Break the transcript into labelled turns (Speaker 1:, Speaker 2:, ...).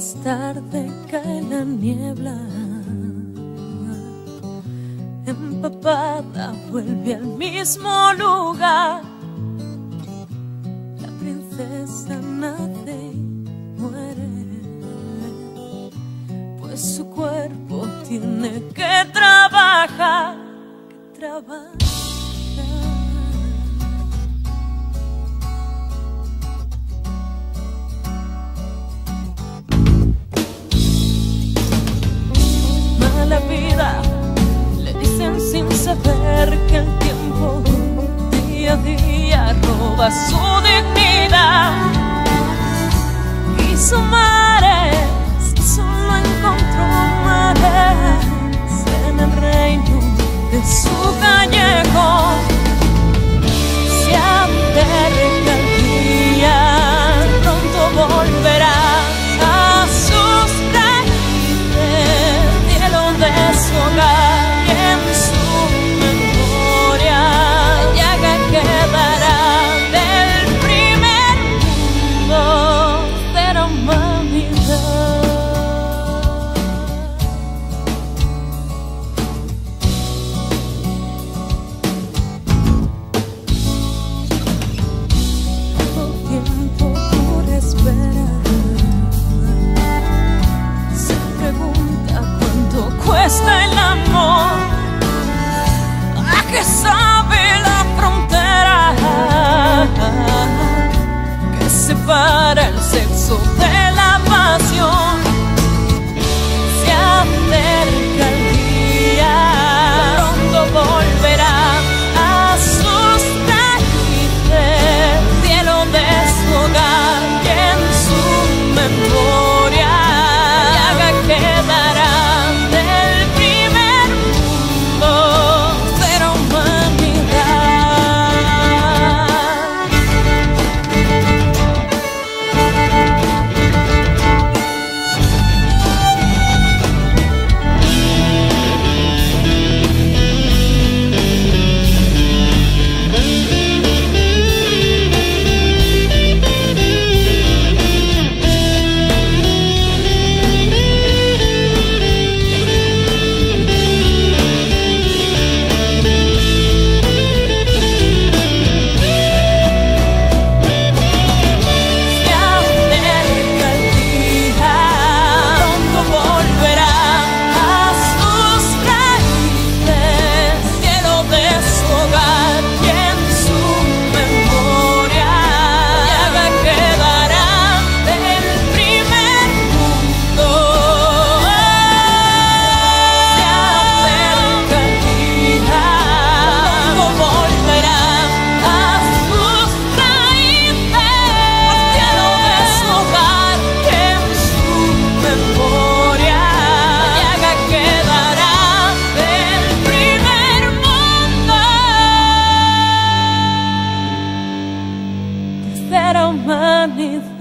Speaker 1: es tarde, cae la niebla. Empapada vuelve al mismo lugar. La princesa nace y muere, pues su cuerpo tiene que trabajar, que trabajar. coração. on my